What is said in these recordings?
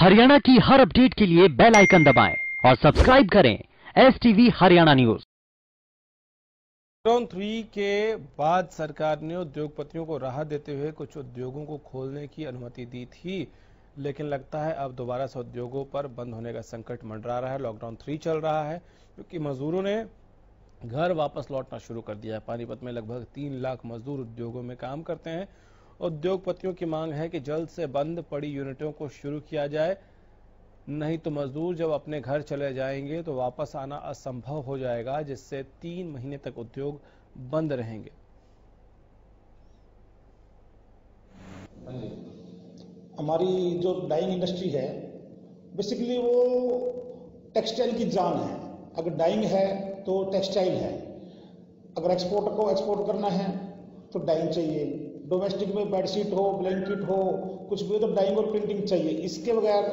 हरियाणा की हर अपडेट के लिए बेल आइकन दबाएँ और सब्सक्राइब करें S TV Haryana news. Lockdown three के बाद सरकार ने उद्योगपतियों को राहत देते हुए कुछ उद्योगों को खोलने की अनुमति दी थी, लेकिन लगता है अब दोबारा से उद्योगों पर बंद होने का संकट मंडरा रहा है लॉकडाउन थ्री चल रहा है, क्योंकि मजदूरों ने घर वापस लौटना शुरू कर दिया है। पानीपत में लगभग तीन लाख मजदूर उद्योगों में काम करते हैं उद्योगपतियों की मांग है कि जल्द से बंद पड़ी यूनिटों को शुरू किया जाए। नहीं तो मजदूर जब अपने घर चले जाएँगे तो वापस आना असंभव हो जाएगा, जिससे तीन महीने तक उद्योग बंद रहेंगे। हमारी जो डाइंग इंडस्ट्री है, बेसिकली वो टेक्सटाइल की जान है। अगर डाइंग है तो टेक्सटाइल है। अगर एक्सपोर्ट को एक्सपोर्ट करना है तो डाइंग चाहिए। डोमेस्टिक में बेडशीट हो, ब्लैंकेट हो, कुछ भी हो तो डाइंग और प्रिंटिंग चाहिए। इसके बगैर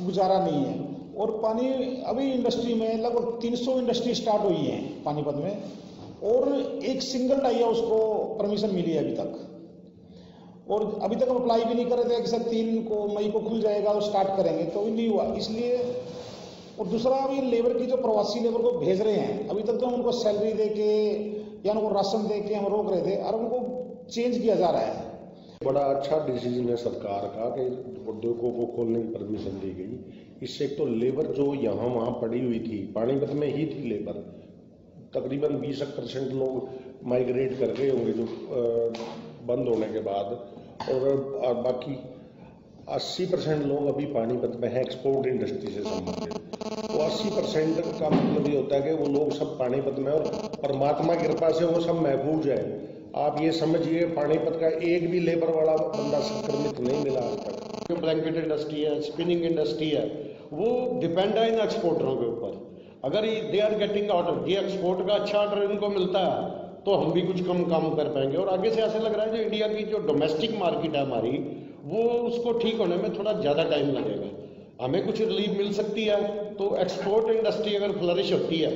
गुजारा नहीं है। और पानी अभी इंडस्ट्री में लगभग 300 इंडस्ट्री स्टार्ट हुई है पानीपत में, और एक सिंगल डाई हाउस को परमिशन मिली है अभी तक। और अभी तक हम अप्लाई भी नहीं कर रहे थे कि सर तीन को, मई को खुल जाएगा और स्टार्ट करेंगे तो भी नहीं हुआ। इसलिए, और दूसरा, अभी लेबर की जो प्रवासी लेबर को भेज रहे हैं, अभी तक तो हम उनको सैलरी दे के या उनको राशन दे के हम रोक रहे थे, और उनको चेंज किया जा रहा है। बड़ा अच्छा डिसीज़न है सरकार का कि उद्योगों को खोलने की परमिशन दी गई। इससे तो लेबर जो यहाँ वहाँ पड़ी हुई थी, पानीपत में ही थी लेबर तकरीबन 20 परसेंट लोग माइग्रेट कर गए होंगे जो बंद होने के बाद। और बाकी 80 परसेंट लोग अभी पानीपत में हैं एक्सपोर्ट इंडस्ट्री से संबंधित। तो 80 परसेंट का मतलब ये होता है कि वो लोग सब पानीपत में और परमात्मा कृपा से वो सब महफूज है। आप ये समझिए, पानीपत का एक भी लेबर वाला बंदा संक्रमित नहीं मिला आज तक। ब्लैंकेट इंडस्ट्री है स्पिनिंग इंडस्ट्री है, वो डिपेंड है इन एक्सपोर्टरों के ऊपर। अगर दे आर गेटिंग ऑर्डर ये एक्सपोर्ट का अच्छा ऑर्डर इनको मिलता है तो हम भी कुछ कम काम कर पाएँगे। और आगे से ऐसा लग रहा है जो इंडिया की जो डोमेस्टिक मार्केट है हमारी, वो उसको ठीक होने में थोड़ा ज़्यादा टाइम लगेगा। हमें कुछ रिलीफ मिल सकती है तो एक्सपोर्ट इंडस्ट्री अगर फ्लरिश होती है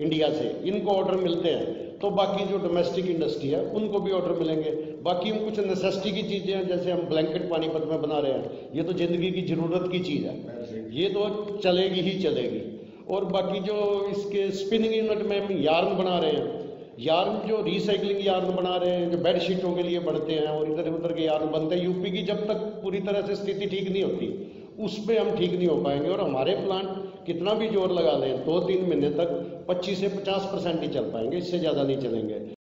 इंडिया से। इनको ऑर्डर मिलते हैं। तो बाकी जो डोमेस्टिक इंडस्ट्री है, उनको भी ऑर्डर मिलेंगे। बाकी हम कुछ नेसेसिटी की चीज़ें हैं, जैसे हम ब्लैंकेट पानीपत में बना रहे हैं। ये तो ज़िंदगी की ज़रूरत की चीज़ है। ये तो चलेगी ही चलेगी। और बाकी जो इसके स्पिनिंग यूनिट में हम यार्न बना रहे हैं। यार्न जो रिसाइकलिंग यार्न बना रहे हैं, जो बेड शीटों के लिए बढ़ते हैं और इधर उधर के यार्न बनते हैं। यूपी की जब तक पूरी तरह से स्थिति ठीक नहीं होती, उस पर हम ठीक नहीं हो पाएँगे। और हमारे प्लांट कितना भी ज़ोर लगा लें, दो तीन महीने तक 25 से 50 परसेंट ही चल पाएँगे, इससे ज़्यादा नहीं चलेंगे।